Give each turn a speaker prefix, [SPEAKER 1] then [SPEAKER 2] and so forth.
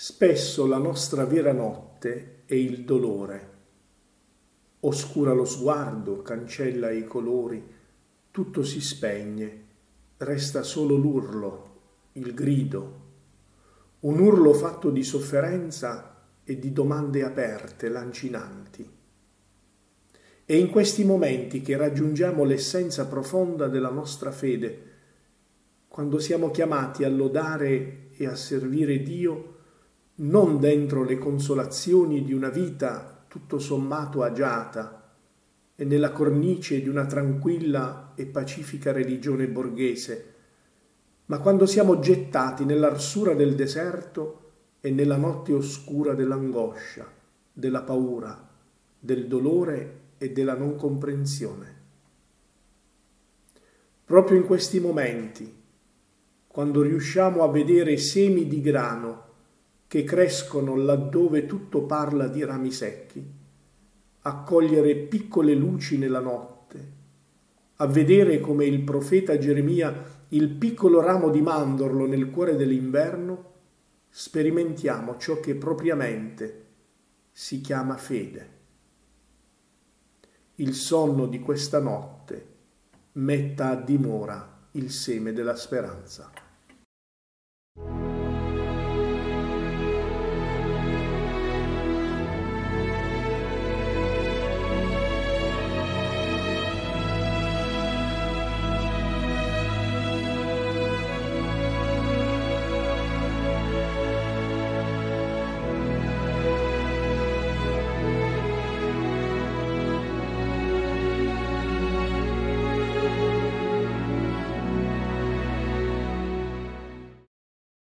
[SPEAKER 1] Spesso la nostra vera notte è il dolore. Oscura lo sguardo, cancella i colori, tutto si spegne, resta solo l'urlo, il grido, un urlo fatto di sofferenza e di domande aperte, lancinanti. È in questi momenti che raggiungiamo l'essenza profonda della nostra fede, quando siamo chiamati a lodare e a servire Dio non dentro le consolazioni di una vita tutto sommato agiata e nella cornice di una tranquilla e pacifica religione borghese, ma quando siamo gettati nell'arsura del deserto e nella notte oscura dell'angoscia, della paura, del dolore e della non comprensione. Proprio in questi momenti, quando riusciamo a vedere semi di grano che crescono laddove tutto parla di rami secchi, a cogliere piccole luci nella notte, a vedere come il profeta Geremia il piccolo ramo di mandorlo nel cuore dell'inverno, sperimentiamo ciò che propriamente si chiama fede. Il sonno di questa notte metta a dimora il seme della speranza.